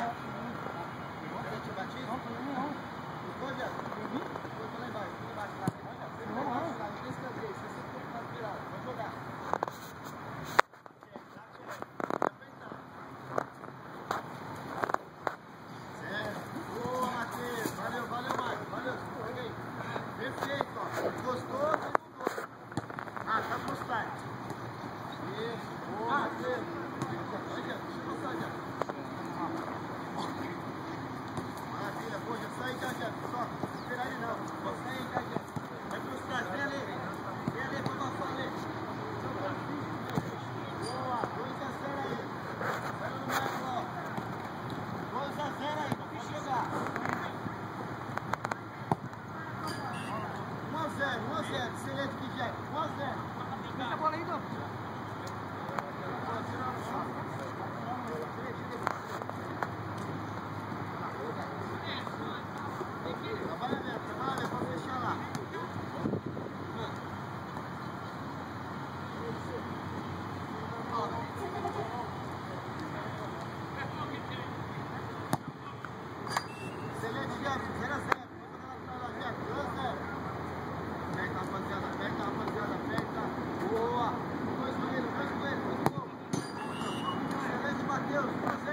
Tiago? Você batido? Não, não, não. Ficou, Tiago? Foi pra lá embaixo, foi embaixo lá. Você foi pra lá, não tem escanteio. Você sempre tem que estar valeu Vamos jogar. Perfeito, ó. Gostou? Ah, tá gostando. Saya tidak bisa. 六十八岁。